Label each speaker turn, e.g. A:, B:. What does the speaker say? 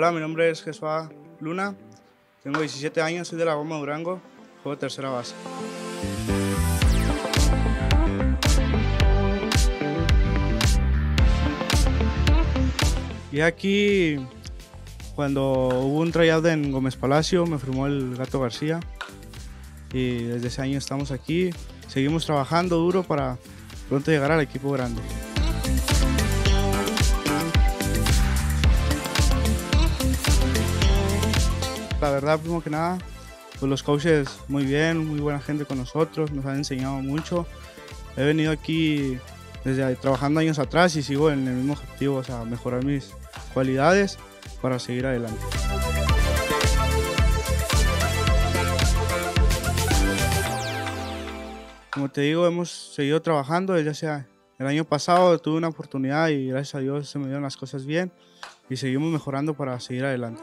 A: Hola, mi nombre es Jesús Luna, tengo 17 años, soy de la Goma Durango, juego tercera base. Y aquí, cuando hubo un tryout en Gómez Palacio, me firmó el Gato García. Y desde ese año estamos aquí. Seguimos trabajando duro para pronto llegar al equipo grande. La verdad, primero que nada, pues los coaches muy bien, muy buena gente con nosotros, nos han enseñado mucho. He venido aquí desde trabajando años atrás y sigo en el mismo objetivo, o sea, mejorar mis cualidades para seguir adelante. Como te digo, hemos seguido trabajando ya sea el año pasado tuve una oportunidad y gracias a Dios se me dieron las cosas bien y seguimos mejorando para seguir adelante.